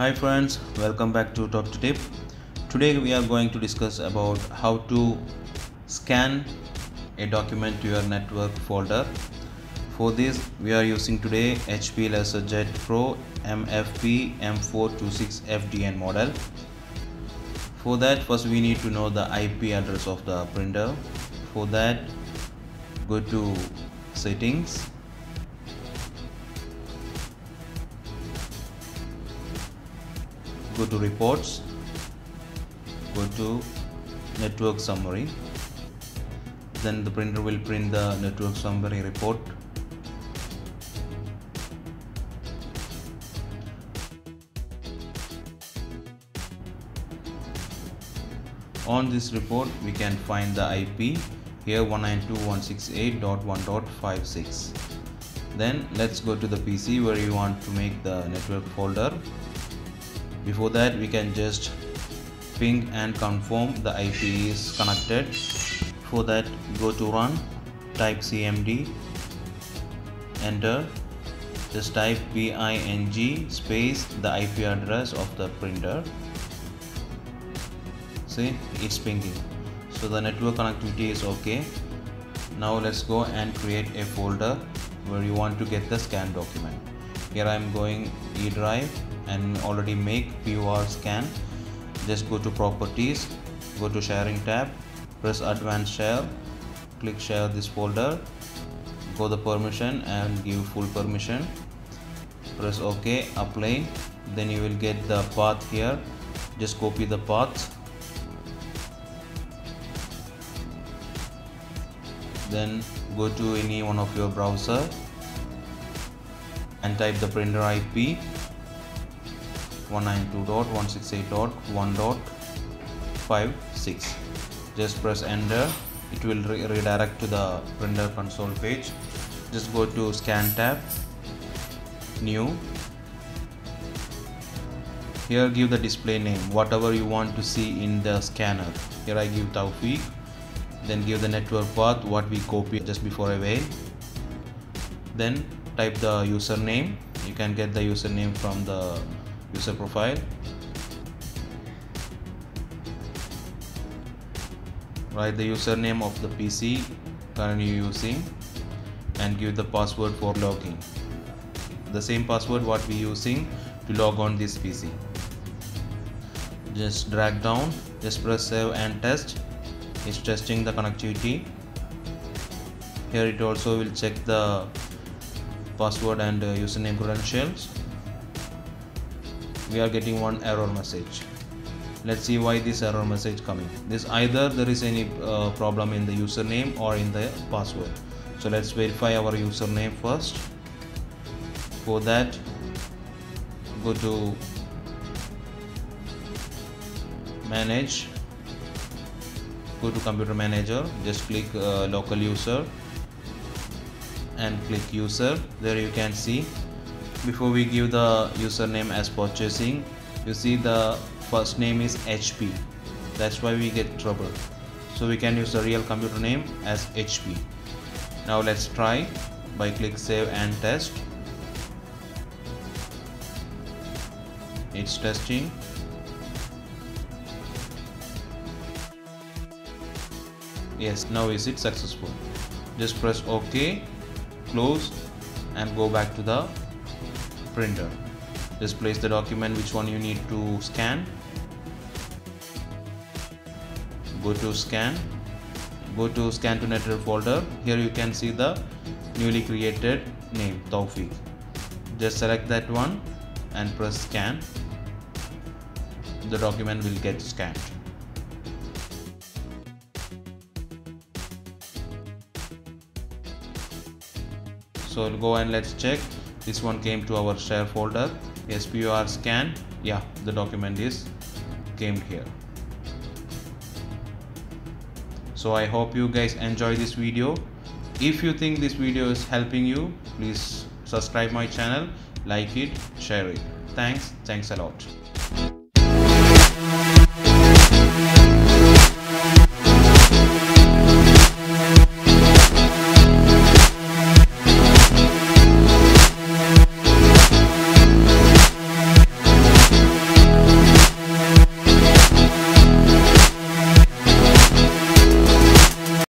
Hi friends, welcome back to Top to Tip. Today we are going to discuss about how to scan a document to your network folder. For this we are using today HP LaserJet Pro MFP M426 FDN model. For that first we need to know the IP address of the printer. For that go to settings go to reports go to network summary then the printer will print the network summary report. On this report we can find the IP here 192.168.1.56 then let's go to the PC where you want to make the network folder before that we can just ping and confirm the IP is connected. For that go to run type cmd enter. Just type ping space the IP address of the printer. See it's pinging. So the network connectivity is okay. Now let's go and create a folder where you want to get the scan document. Here I'm going E drive and already make PUR scan. Just go to properties go to sharing tab press advanced share click share this folder go the permission and give full permission. Press ok apply then you will get the path here. Just copy the path. Then go to any one of your browser and type the printer IP 192.168.1.56 just press enter. It will re redirect to the printer console page. Just go to scan tab. New. Here give the display name. Whatever you want to see in the scanner. Here I give Taufik. Then give the network path what we copied just before a while then type the username. You can get the username from the user profile. Write the username of the PC currently using and give the password for logging. The same password what we using to log on this PC just drag down just press save and test. It's testing the connectivity. Here it also will check the password and uh, username credentials we are getting one error message. Let's see why this error message coming. This either there is any uh, problem in the username or in the password. So let's verify our username first. For that go to manage. Go to computer manager. Just click uh, local user and click user. There you can see before we give the username as purchasing you see the first name is HP that's why we get trouble. So we can use the real computer name as HP now let's try by click save and test. It's testing. Yes now is it successful? Just press ok close and go back to the printer. Just place the document which one you need to scan. Go to scan. Go to scan to network folder. Here you can see the newly created name Taufik. Just select that one and press scan. The document will get scanned. So we'll go and let's check this one came to our share folder. Spur scan. Yeah the document is came here. So i hope you guys enjoy this video. If you think this video is helping you please subscribe my channel like it share it. Thanks. Thanks a lot